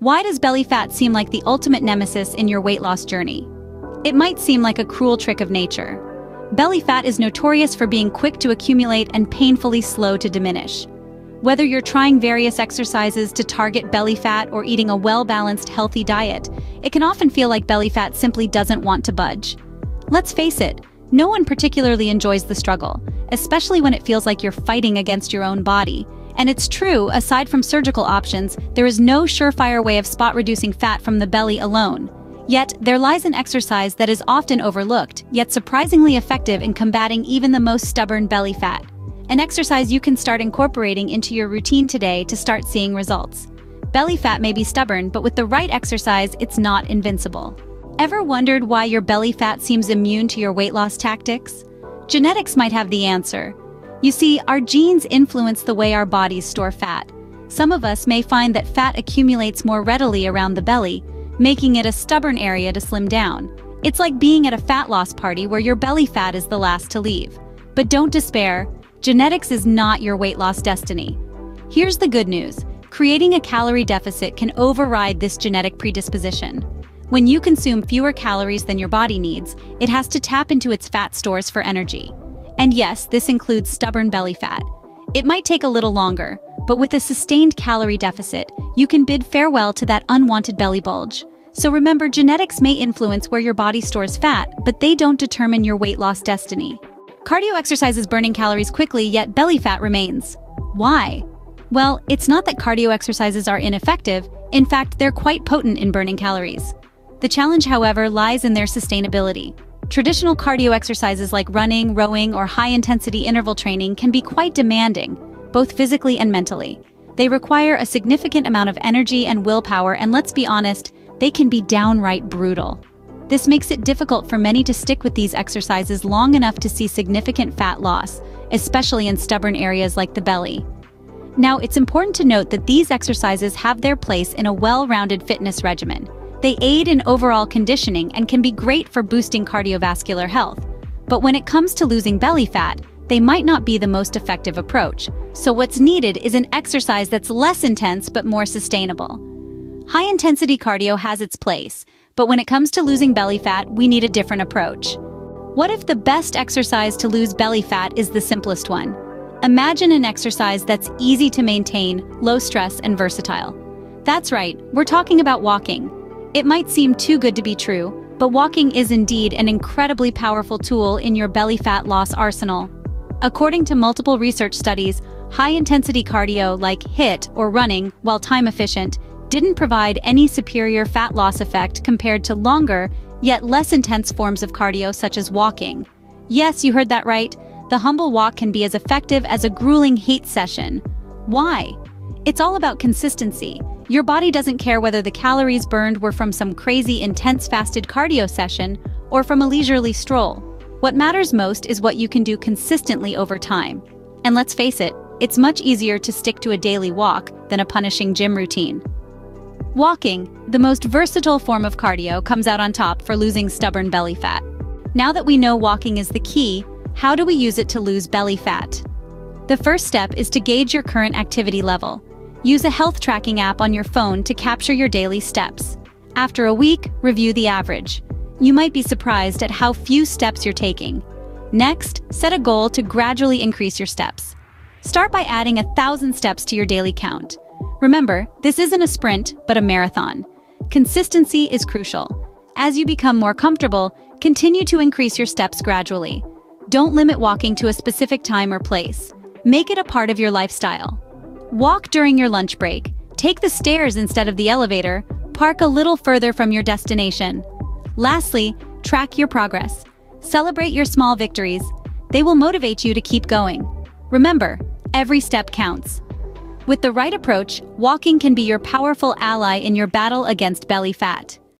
Why does belly fat seem like the ultimate nemesis in your weight loss journey? It might seem like a cruel trick of nature. Belly fat is notorious for being quick to accumulate and painfully slow to diminish. Whether you're trying various exercises to target belly fat or eating a well-balanced, healthy diet, it can often feel like belly fat simply doesn't want to budge. Let's face it, no one particularly enjoys the struggle, especially when it feels like you're fighting against your own body, and it's true, aside from surgical options, there is no surefire way of spot reducing fat from the belly alone. Yet, there lies an exercise that is often overlooked, yet surprisingly effective in combating even the most stubborn belly fat. An exercise you can start incorporating into your routine today to start seeing results. Belly fat may be stubborn, but with the right exercise, it's not invincible. Ever wondered why your belly fat seems immune to your weight loss tactics? Genetics might have the answer, you see, our genes influence the way our bodies store fat. Some of us may find that fat accumulates more readily around the belly, making it a stubborn area to slim down. It's like being at a fat loss party where your belly fat is the last to leave. But don't despair, genetics is not your weight loss destiny. Here's the good news. Creating a calorie deficit can override this genetic predisposition. When you consume fewer calories than your body needs, it has to tap into its fat stores for energy. And yes, this includes stubborn belly fat. It might take a little longer, but with a sustained calorie deficit, you can bid farewell to that unwanted belly bulge. So remember, genetics may influence where your body stores fat, but they don't determine your weight loss destiny. Cardio exercises burning calories quickly, yet belly fat remains. Why? Well, it's not that cardio exercises are ineffective, in fact, they're quite potent in burning calories. The challenge, however, lies in their sustainability. Traditional cardio exercises like running, rowing, or high-intensity interval training can be quite demanding, both physically and mentally. They require a significant amount of energy and willpower, and let's be honest, they can be downright brutal. This makes it difficult for many to stick with these exercises long enough to see significant fat loss, especially in stubborn areas like the belly. Now, it's important to note that these exercises have their place in a well-rounded fitness regimen. They aid in overall conditioning and can be great for boosting cardiovascular health. But when it comes to losing belly fat, they might not be the most effective approach. So what's needed is an exercise that's less intense but more sustainable. High-intensity cardio has its place, but when it comes to losing belly fat, we need a different approach. What if the best exercise to lose belly fat is the simplest one? Imagine an exercise that's easy to maintain, low stress, and versatile. That's right, we're talking about walking. It might seem too good to be true, but walking is indeed an incredibly powerful tool in your belly fat loss arsenal. According to multiple research studies, high-intensity cardio like HIIT or running, while time-efficient, didn't provide any superior fat loss effect compared to longer, yet less intense forms of cardio such as walking. Yes, you heard that right. The humble walk can be as effective as a grueling HIIT session. Why? It's all about consistency. Your body doesn't care whether the calories burned were from some crazy intense fasted cardio session or from a leisurely stroll. What matters most is what you can do consistently over time. And let's face it, it's much easier to stick to a daily walk than a punishing gym routine. Walking, the most versatile form of cardio, comes out on top for losing stubborn belly fat. Now that we know walking is the key, how do we use it to lose belly fat? The first step is to gauge your current activity level. Use a health tracking app on your phone to capture your daily steps. After a week, review the average. You might be surprised at how few steps you're taking. Next, set a goal to gradually increase your steps. Start by adding a thousand steps to your daily count. Remember, this isn't a sprint, but a marathon. Consistency is crucial. As you become more comfortable, continue to increase your steps gradually. Don't limit walking to a specific time or place. Make it a part of your lifestyle. Walk during your lunch break. Take the stairs instead of the elevator. Park a little further from your destination. Lastly, track your progress. Celebrate your small victories. They will motivate you to keep going. Remember, every step counts. With the right approach, walking can be your powerful ally in your battle against belly fat.